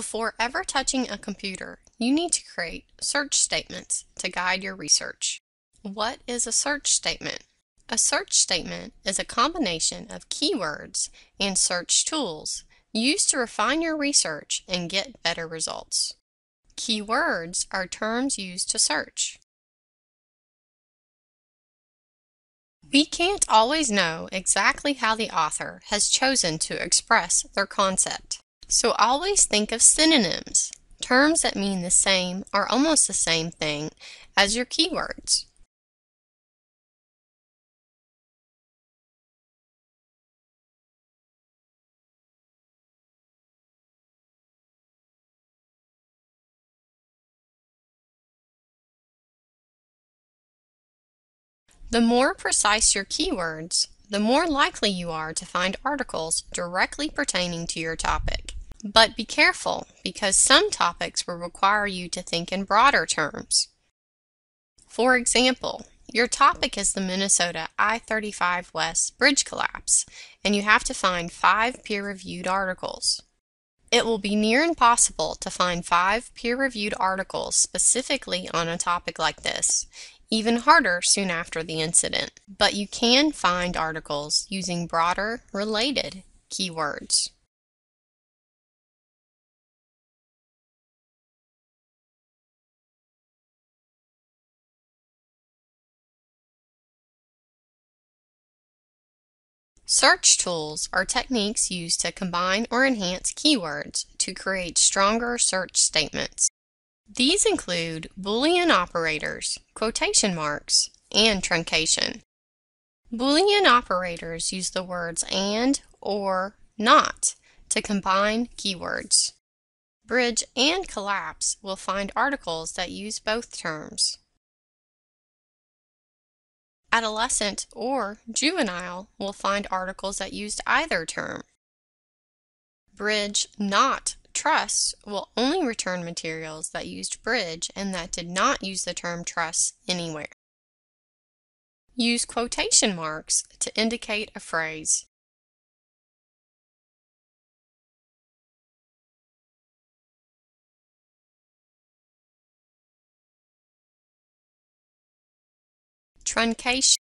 Before ever touching a computer, you need to create search statements to guide your research. What is a search statement? A search statement is a combination of keywords and search tools used to refine your research and get better results. Keywords are terms used to search. We can't always know exactly how the author has chosen to express their concept. So always think of synonyms, terms that mean the same or almost the same thing as your keywords. The more precise your keywords, the more likely you are to find articles directly pertaining to your topic. But be careful, because some topics will require you to think in broader terms. For example, your topic is the Minnesota I-35 West bridge collapse, and you have to find five peer-reviewed articles. It will be near impossible to find five peer-reviewed articles specifically on a topic like this, even harder soon after the incident. But you can find articles using broader, related keywords. Search tools are techniques used to combine or enhance keywords to create stronger search statements. These include Boolean operators, quotation marks, and truncation. Boolean operators use the words and, or, not to combine keywords. Bridge and collapse will find articles that use both terms. Adolescent or juvenile will find articles that used either term. Bridge not truss will only return materials that used bridge and that did not use the term truss anywhere. Use quotation marks to indicate a phrase. Truncation.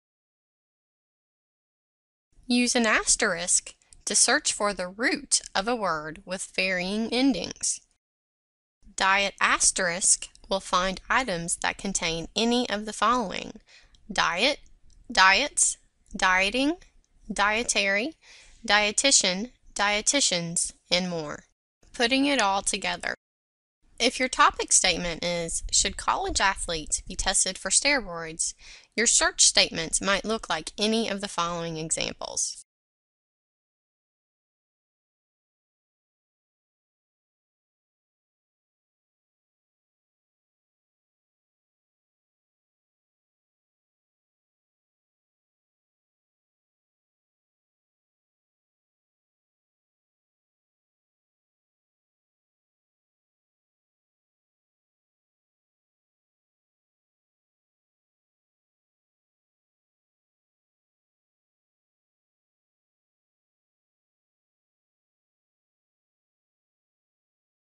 Use an asterisk to search for the root of a word with varying endings. Diet asterisk will find items that contain any of the following diet, diets, dieting, dietary, dietitian, dietitians, and more. Putting it all together. If your topic statement is, should college athletes be tested for steroids, your search statements might look like any of the following examples.